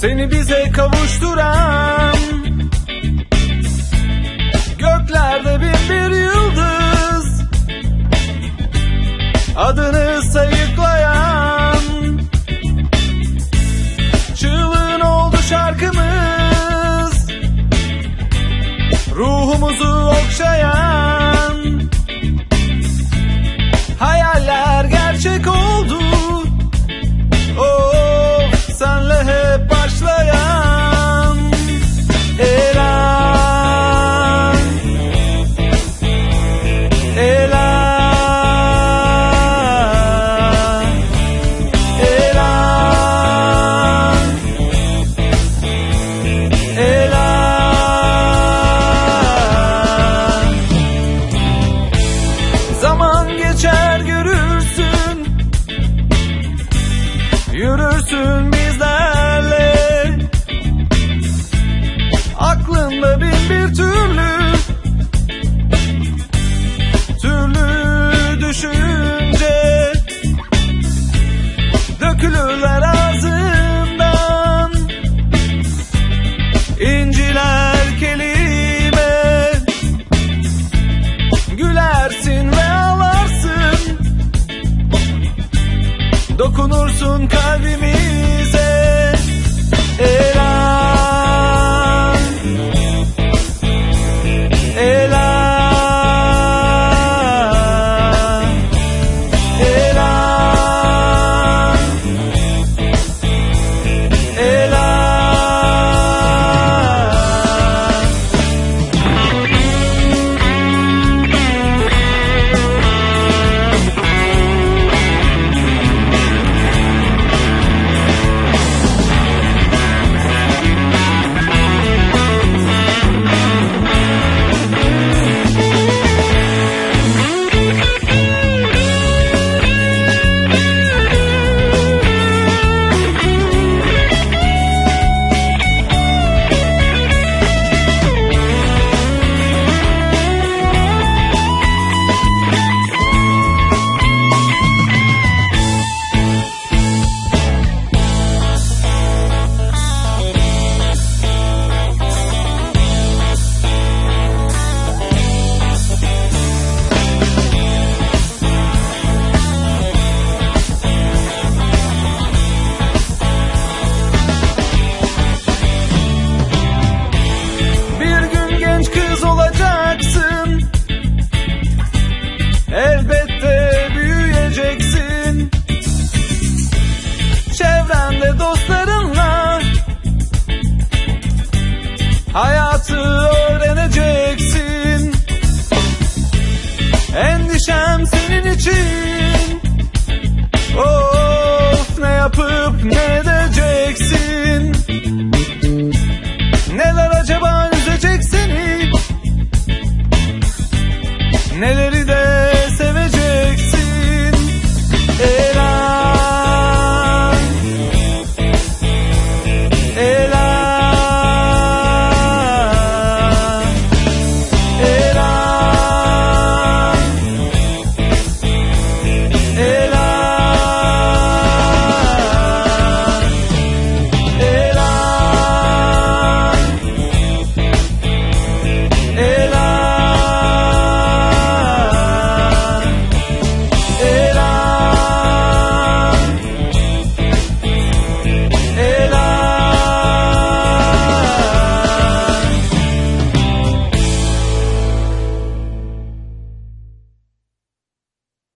Seni bize kavuşturan Göklerde bin bir yıldız Adını sayıklayan Çığlığın oldu şarkımız Ruhumuzu okşayan düşünce Dökülürler ağzından İnciler kelime Gülersin ve ağlarsın. Dokunursun kalbimize Elan to